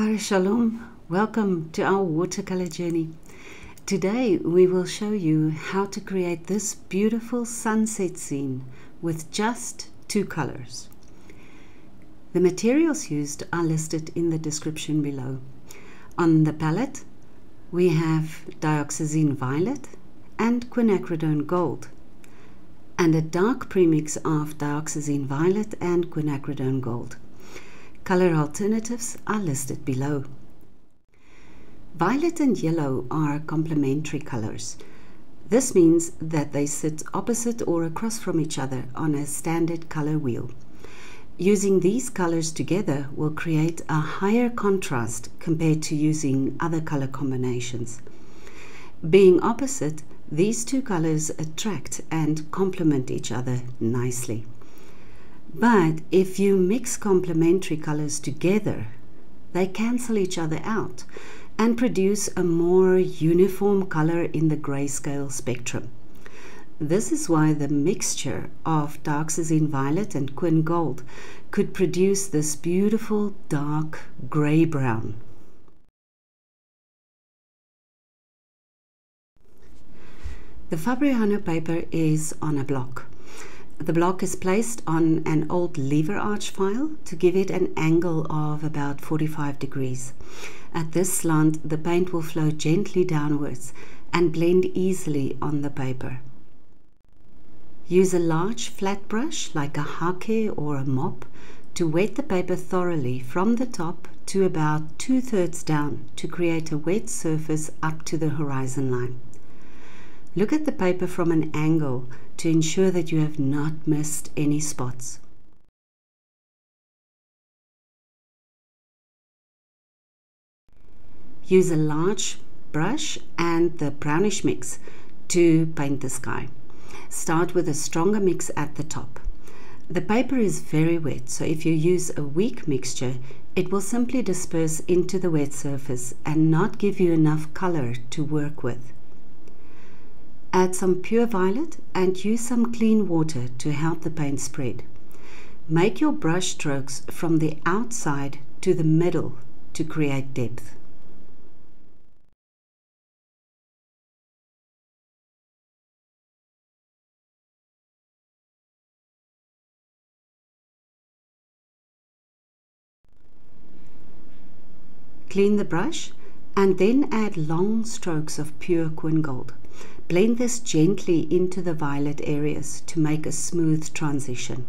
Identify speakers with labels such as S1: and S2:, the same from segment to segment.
S1: Hakare Shalom, welcome to our watercolor journey. Today we will show you how to create this beautiful sunset scene with just two colors. The materials used are listed in the description below. On the palette we have dioxazine violet and quinacridone gold and a dark premix of dioxazine violet and quinacridone gold. Color alternatives are listed below. Violet and yellow are complementary colors. This means that they sit opposite or across from each other on a standard color wheel. Using these colors together will create a higher contrast compared to using other color combinations. Being opposite, these two colors attract and complement each other nicely. But if you mix complementary colors together, they cancel each other out and produce a more uniform color in the grayscale spectrum. This is why the mixture of dioxazine violet and quin gold could produce this beautiful dark gray brown. The Fabriano paper is on a block. The block is placed on an old lever arch file to give it an angle of about 45 degrees. At this slant, the paint will flow gently downwards and blend easily on the paper. Use a large flat brush like a hake or a mop to wet the paper thoroughly from the top to about two-thirds down to create a wet surface up to the horizon line. Look at the paper from an angle to ensure that you have not missed any spots. Use a large brush and the brownish mix to paint the sky. Start with a stronger mix at the top. The paper is very wet, so if you use a weak mixture, it will simply disperse into the wet surface and not give you enough color to work with. Add some pure violet and use some clean water to help the paint spread. Make your brush strokes from the outside to the middle to create depth. Clean the brush and then add long strokes of pure quin gold. Blend this gently into the violet areas to make a smooth transition.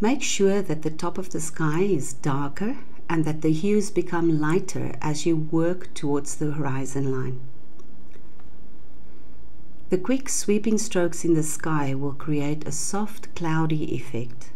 S1: Make sure that the top of the sky is darker and that the hues become lighter as you work towards the horizon line. The quick sweeping strokes in the sky will create a soft cloudy effect.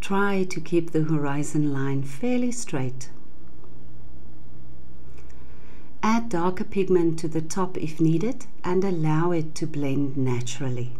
S1: Try to keep the horizon line fairly straight. Add darker pigment to the top if needed and allow it to blend naturally.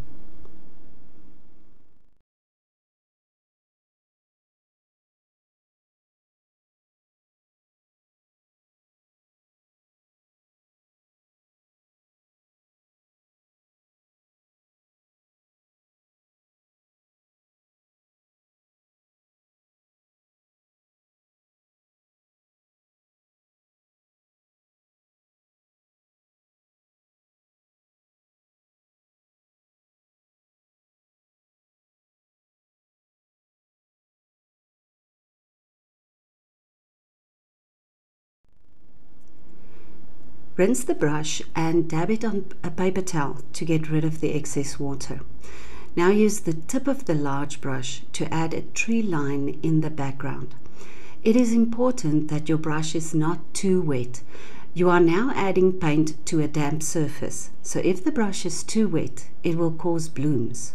S1: Rinse the brush and dab it on a paper towel to get rid of the excess water. Now use the tip of the large brush to add a tree line in the background. It is important that your brush is not too wet. You are now adding paint to a damp surface, so if the brush is too wet, it will cause blooms.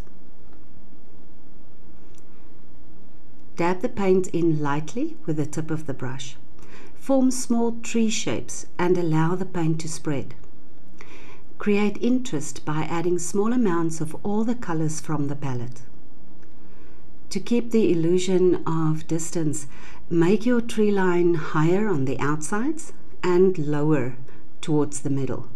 S1: Dab the paint in lightly with the tip of the brush. Form small tree shapes and allow the paint to spread. Create interest by adding small amounts of all the colors from the palette. To keep the illusion of distance, make your tree line higher on the outsides and lower towards the middle.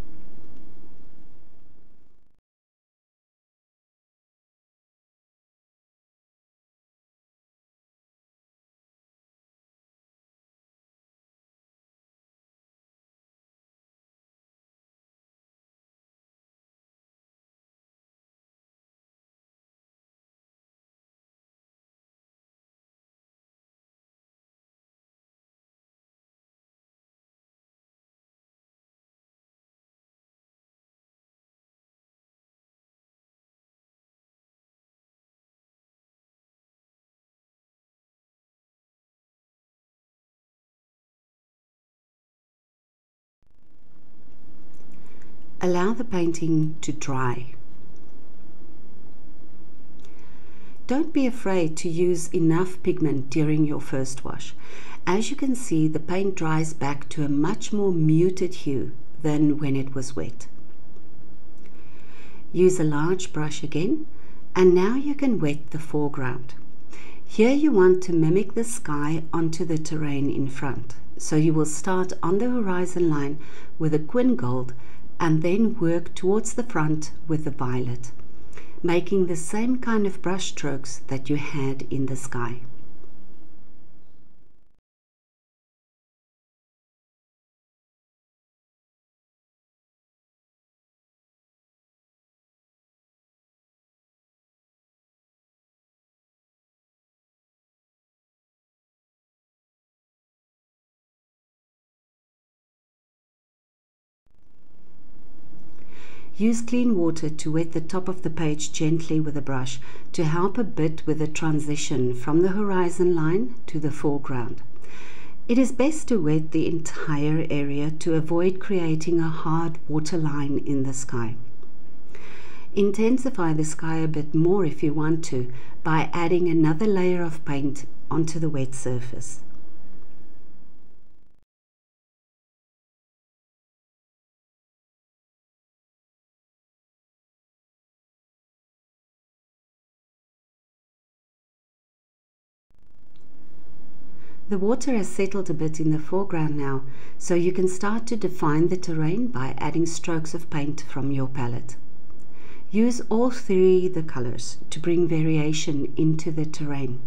S1: Allow the painting to dry. Don't be afraid to use enough pigment during your first wash. As you can see, the paint dries back to a much more muted hue than when it was wet. Use a large brush again, and now you can wet the foreground. Here you want to mimic the sky onto the terrain in front. So you will start on the horizon line with a quin gold and then work towards the front with the violet, making the same kind of brush strokes that you had in the sky. Use clean water to wet the top of the page gently with a brush to help a bit with the transition from the horizon line to the foreground. It is best to wet the entire area to avoid creating a hard water line in the sky. Intensify the sky a bit more if you want to by adding another layer of paint onto the wet surface. The water has settled a bit in the foreground now, so you can start to define the terrain by adding strokes of paint from your palette. Use all three the colors to bring variation into the terrain.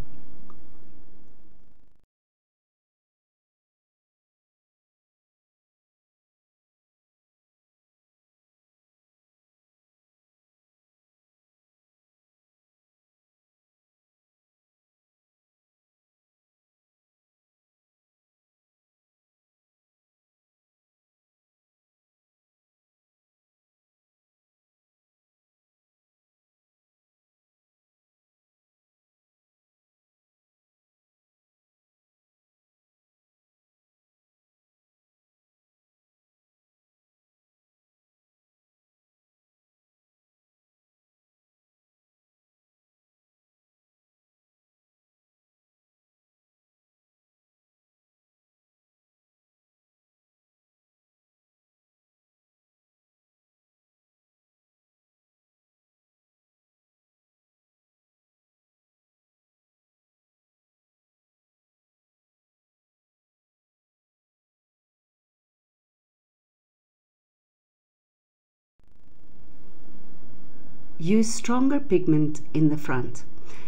S1: Use stronger pigment in the front.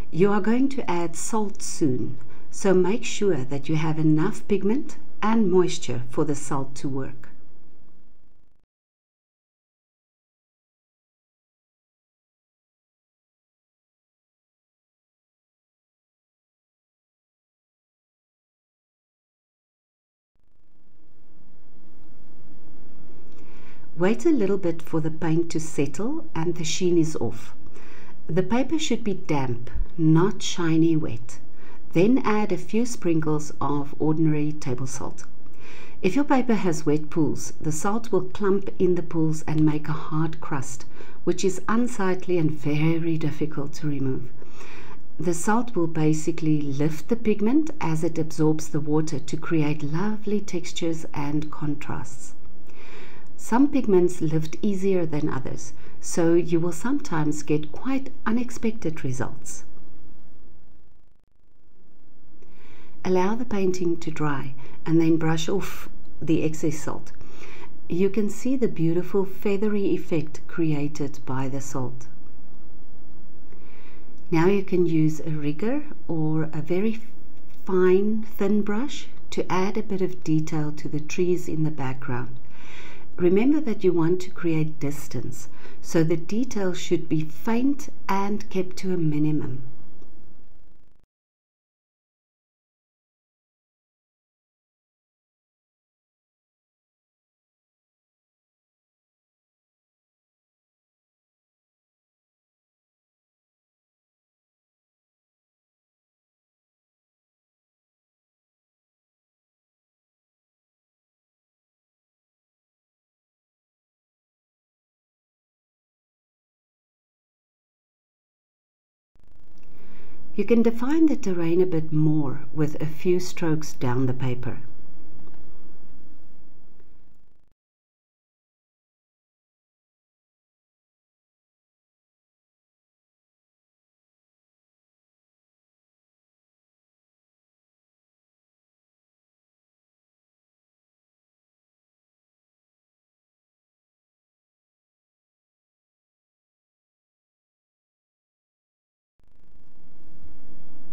S1: You are going to add salt soon, so make sure that you have enough pigment and moisture for the salt to work. Wait a little bit for the paint to settle and the sheen is off. The paper should be damp, not shiny wet. Then add a few sprinkles of ordinary table salt. If your paper has wet pools, the salt will clump in the pools and make a hard crust, which is unsightly and very difficult to remove. The salt will basically lift the pigment as it absorbs the water to create lovely textures and contrasts. Some pigments lift easier than others, so you will sometimes get quite unexpected results. Allow the painting to dry and then brush off the excess salt. You can see the beautiful feathery effect created by the salt. Now you can use a rigger or a very fine thin brush to add a bit of detail to the trees in the background. Remember that you want to create distance, so the detail should be faint and kept to a minimum. You can define the terrain a bit more with a few strokes down the paper.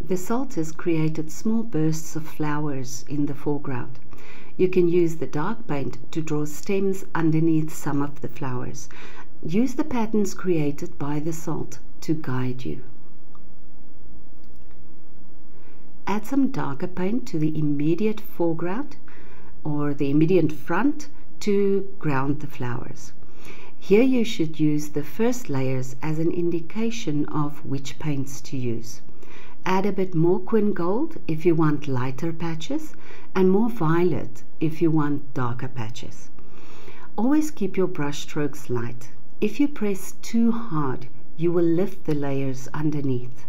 S1: The salt has created small bursts of flowers in the foreground. You can use the dark paint to draw stems underneath some of the flowers. Use the patterns created by the salt to guide you. Add some darker paint to the immediate foreground or the immediate front to ground the flowers. Here you should use the first layers as an indication of which paints to use. Add a bit more Quin Gold if you want lighter patches and more violet if you want darker patches. Always keep your brush strokes light. If you press too hard, you will lift the layers underneath.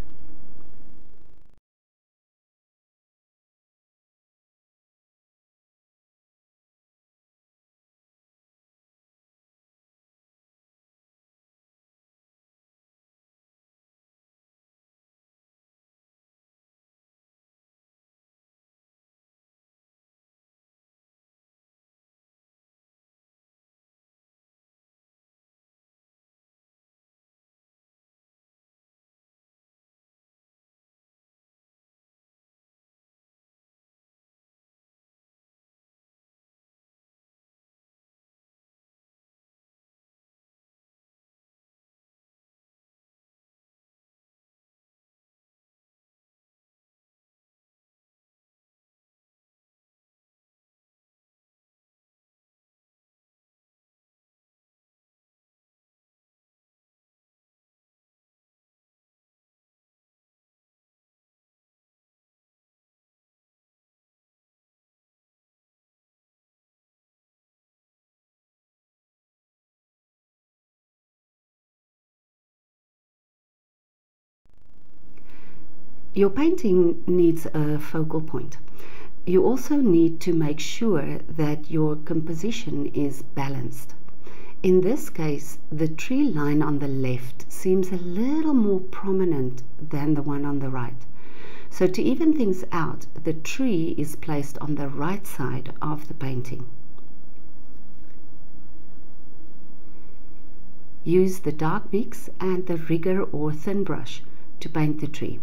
S1: Your painting needs a focal point. You also need to make sure that your composition is balanced. In this case, the tree line on the left seems a little more prominent than the one on the right. So to even things out, the tree is placed on the right side of the painting. Use the dark mix and the rigger or thin brush to paint the tree.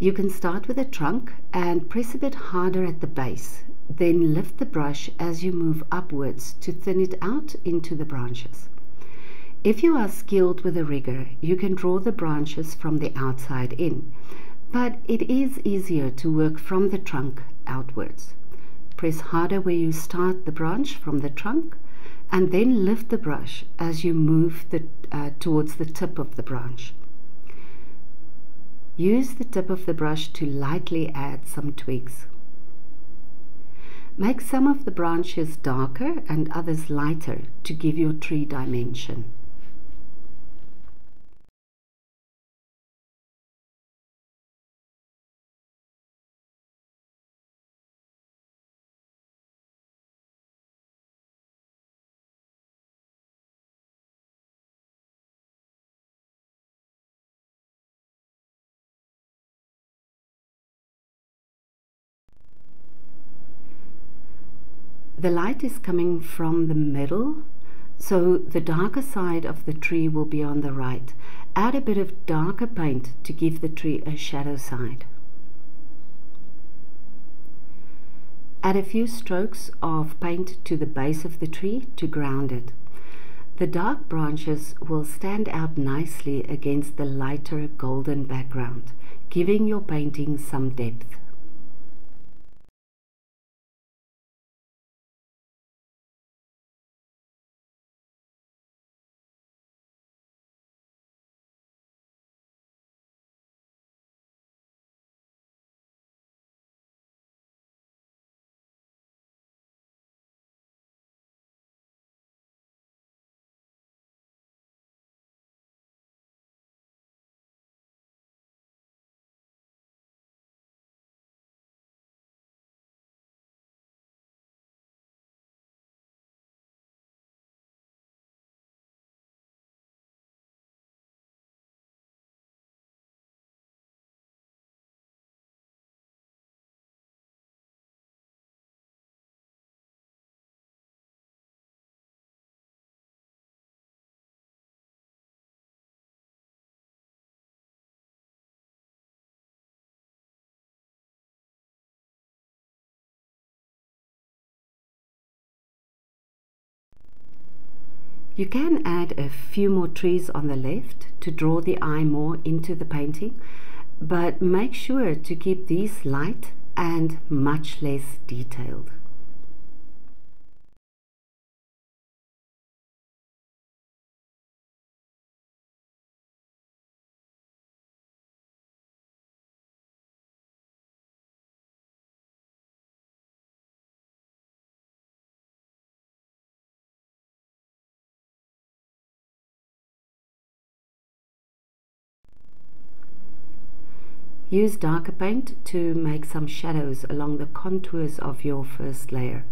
S1: You can start with a trunk and press a bit harder at the base. Then lift the brush as you move upwards to thin it out into the branches. If you are skilled with a rigger, you can draw the branches from the outside in, but it is easier to work from the trunk outwards. Press harder where you start the branch from the trunk and then lift the brush as you move the, uh, towards the tip of the branch. Use the tip of the brush to lightly add some twigs. Make some of the branches darker and others lighter to give your tree dimension. The light is coming from the middle, so the darker side of the tree will be on the right. Add a bit of darker paint to give the tree a shadow side. Add a few strokes of paint to the base of the tree to ground it. The dark branches will stand out nicely against the lighter golden background, giving your painting some depth. You can add a few more trees on the left to draw the eye more into the painting, but make sure to keep these light and much less detailed. Use darker paint to make some shadows along the contours of your first layer.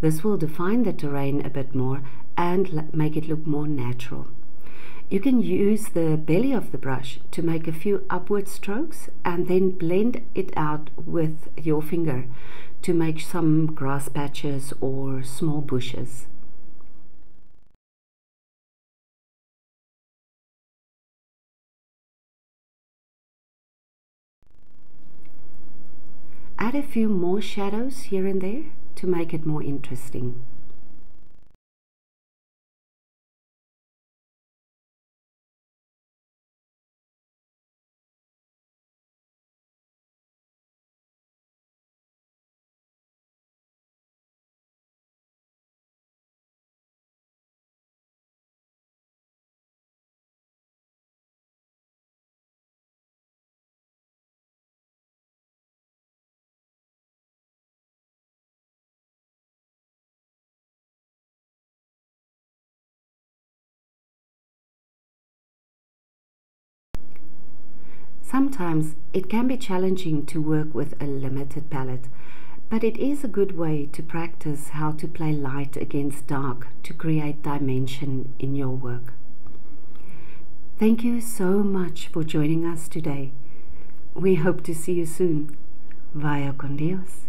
S1: This will define the terrain a bit more and make it look more natural. You can use the belly of the brush to make a few upward strokes and then blend it out with your finger to make some grass patches or small bushes. Add a few more shadows here and there to make it more interesting. Sometimes it can be challenging to work with a limited palette, but it is a good way to practice how to play light against dark to create dimension in your work. Thank you so much for joining us today. We hope to see you soon. Vaya con Dios.